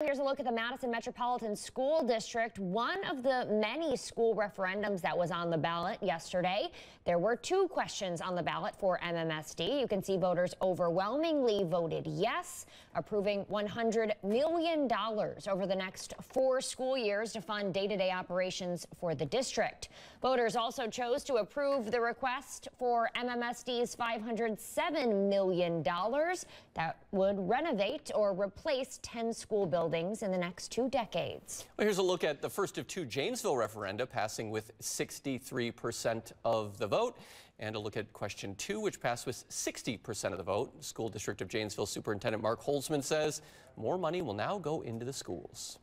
Here's a look at the Madison Metropolitan School District, one of the many school referendums that was on the ballot yesterday. There were two questions on the ballot for MMSD. You can see voters overwhelmingly voted yes, approving $100 million over the next four school years to fund day-to-day operations for the district. Voters also chose to approve the request for MMSD's $507 million that would renovate or replace 10 school buildings buildings in the next two decades. Well, here's a look at the first of two Janesville referenda passing with 63% of the vote. And a look at question two, which passed with 60% of the vote. School District of Janesville Superintendent Mark Holzman says more money will now go into the schools.